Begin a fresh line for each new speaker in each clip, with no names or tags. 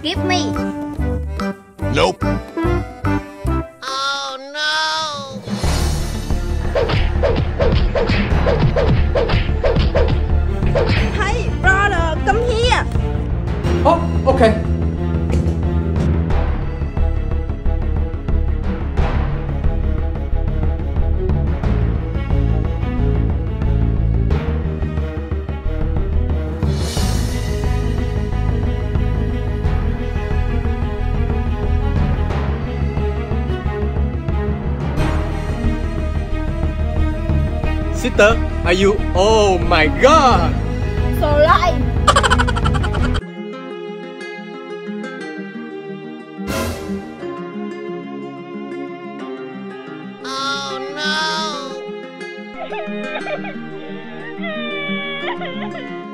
Give me.
Nope.
Oh no!
Hey, brother, come here.
Oh, okay.
Sister, are you? Oh my god!
So lại.
Oh no!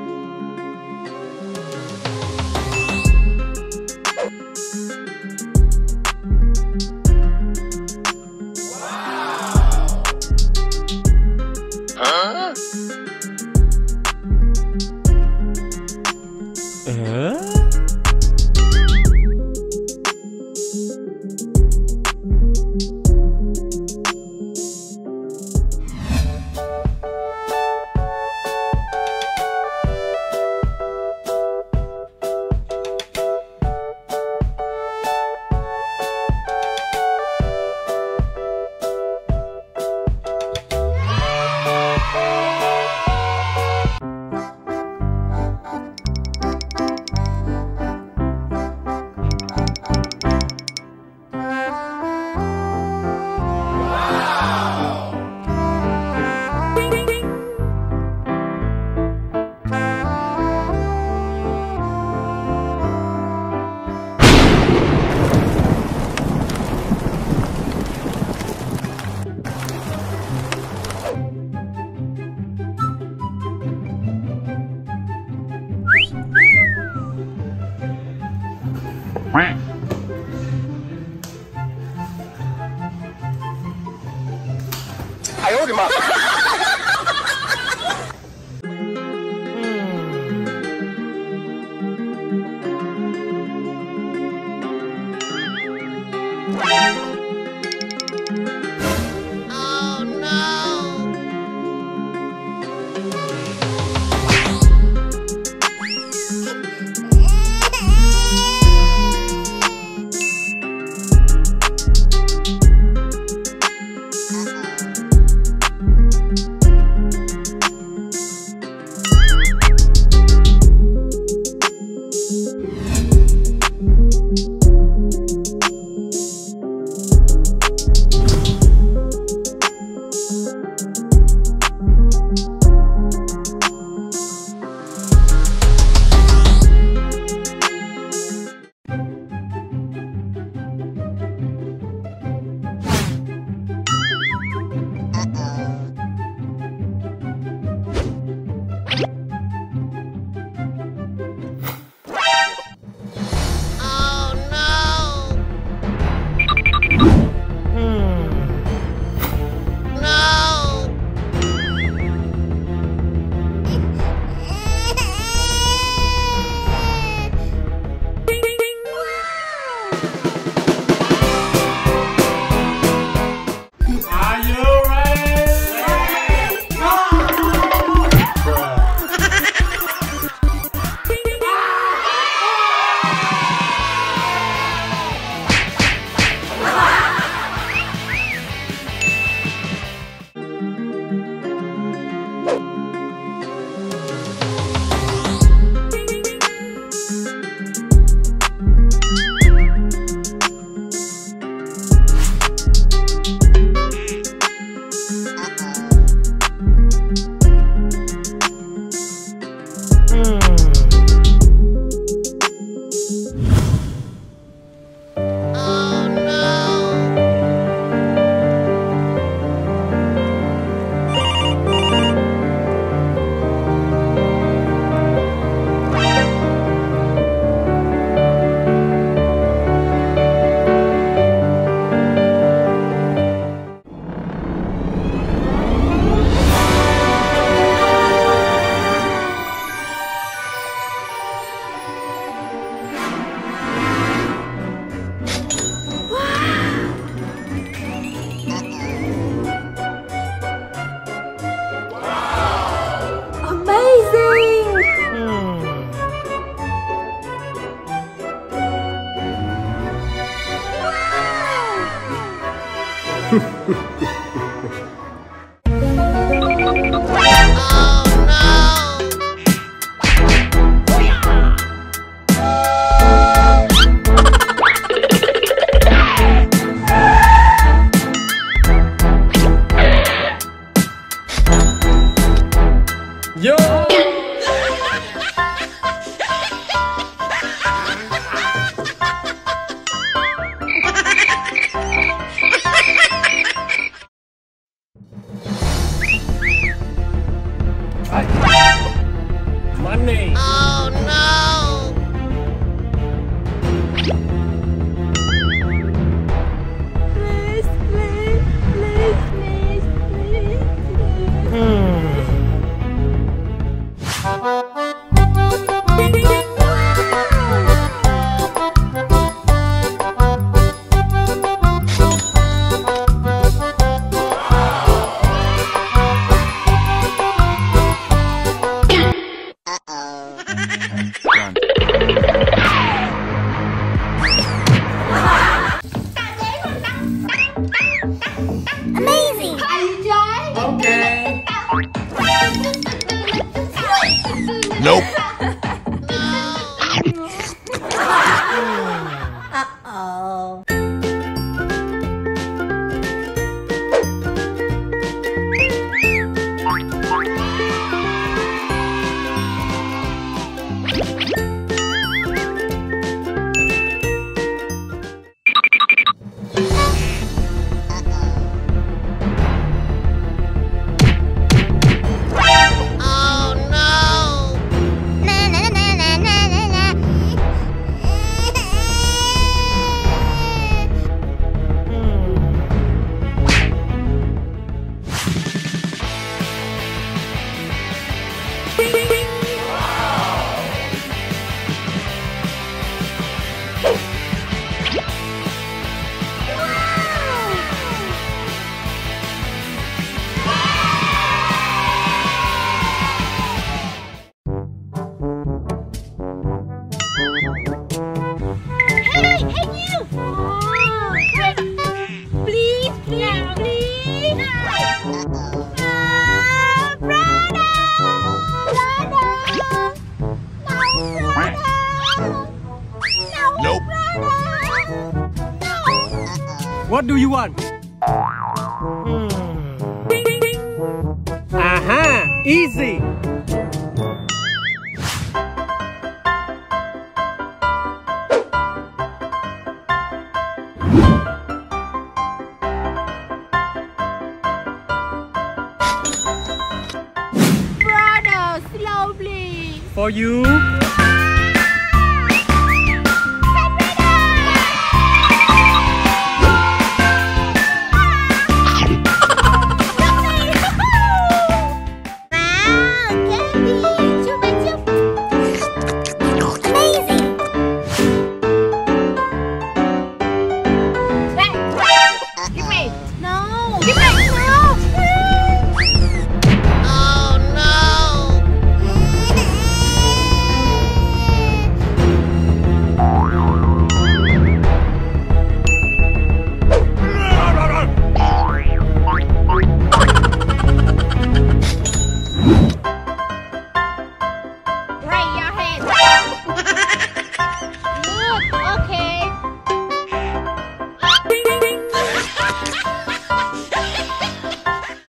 Quack.
up.
Ha
ha ha
ha! money.
Oh.
Nope.
What do you want? Hmm. Aha! Easy!
Brother, slowly!
For you!